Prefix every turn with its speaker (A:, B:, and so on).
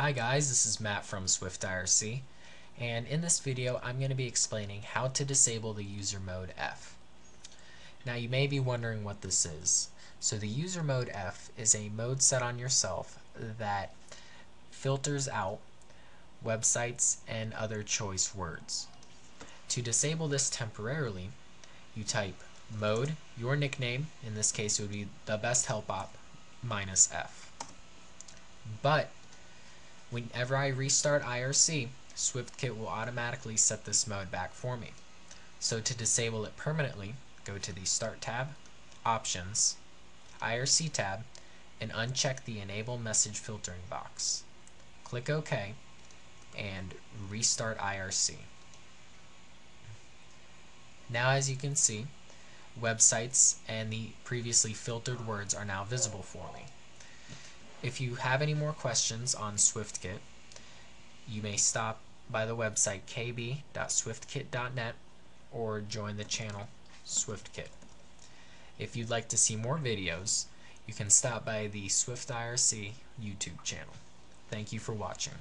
A: Hi guys, this is Matt from SwiftIRC and in this video I'm going to be explaining how to disable the user mode F. Now you may be wondering what this is. So the user mode F is a mode set on yourself that filters out websites and other choice words. To disable this temporarily, you type mode, your nickname, in this case it would be the best help op, minus F. But whenever I restart IRC, SwiftKit will automatically set this mode back for me. So to disable it permanently, go to the Start tab, Options, IRC tab, and uncheck the Enable Message Filtering box. Click OK and restart IRC. Now as you can see, websites and the previously filtered words are now visible for me. If you have any more questions on SwiftKit, you may stop by the website kb.swiftkit.net or join the channel SwiftKit. If you'd like to see more videos, you can stop by the SwiftIRC YouTube channel. Thank you for watching.